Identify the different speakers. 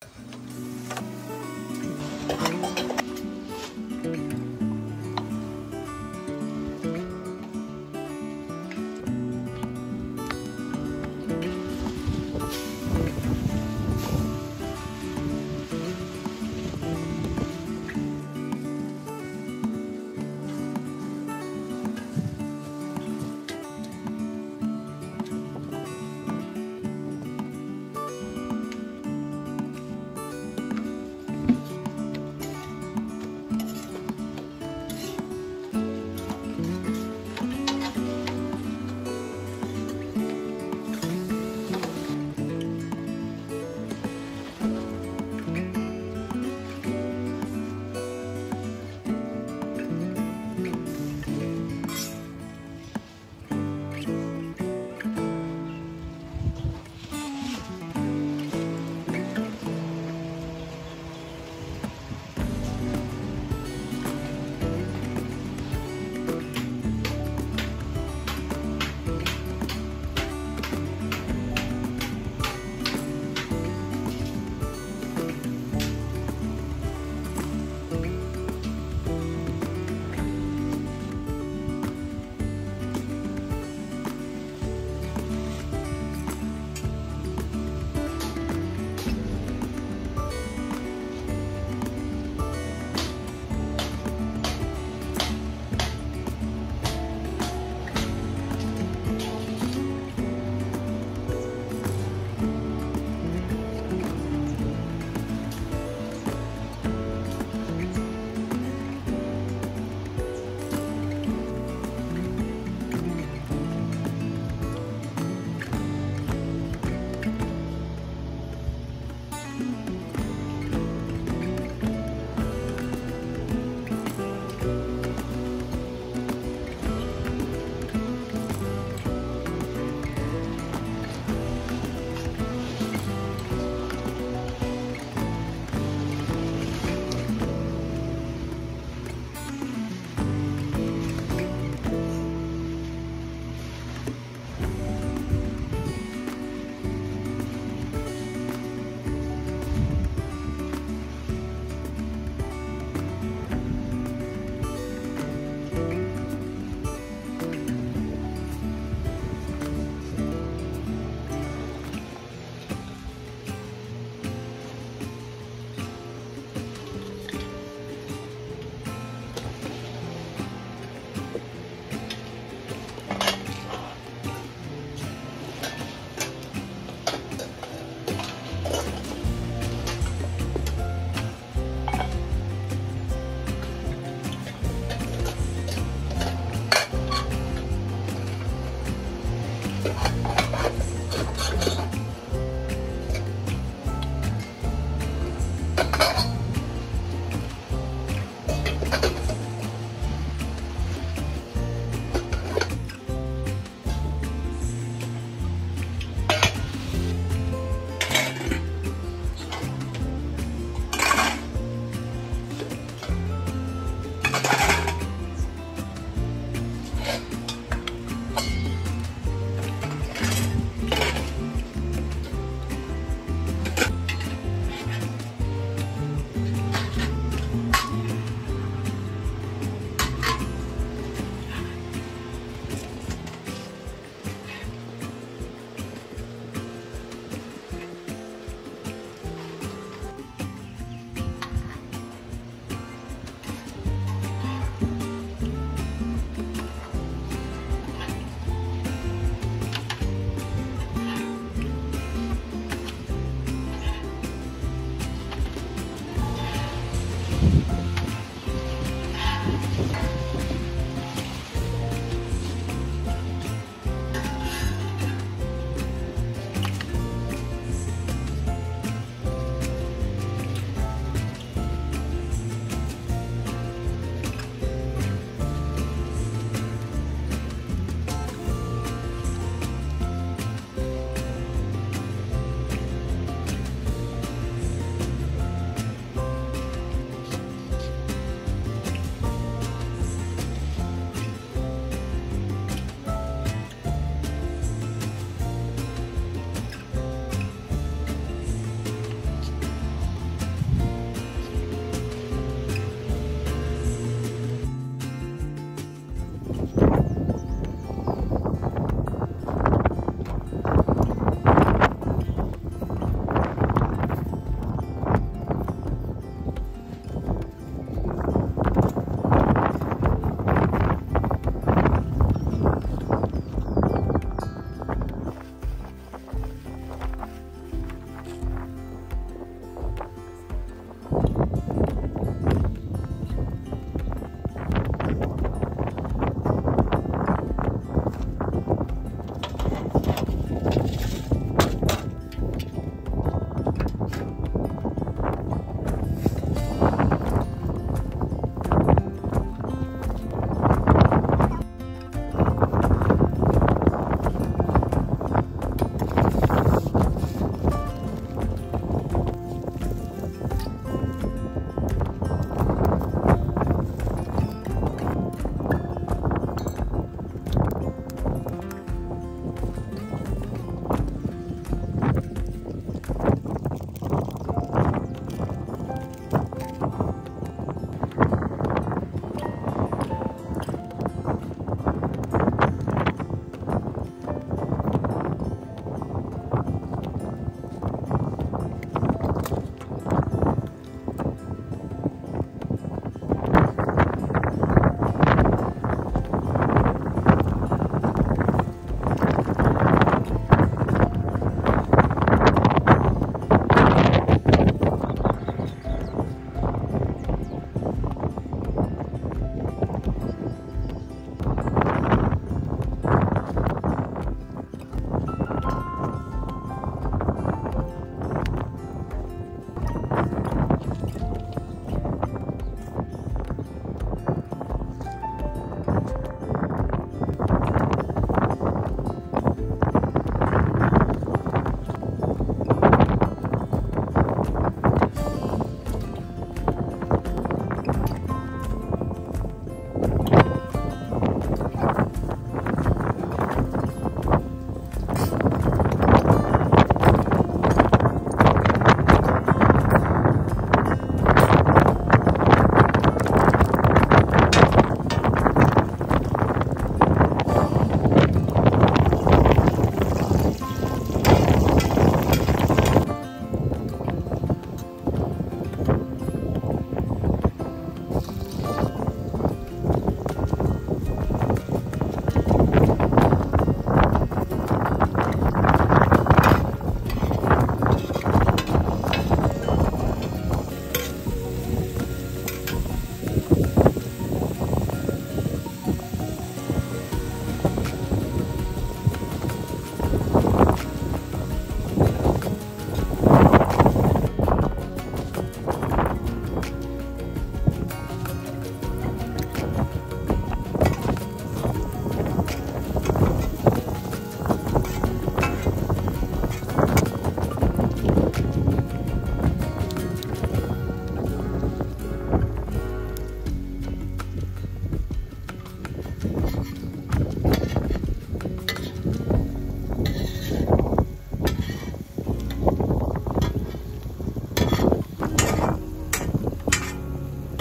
Speaker 1: that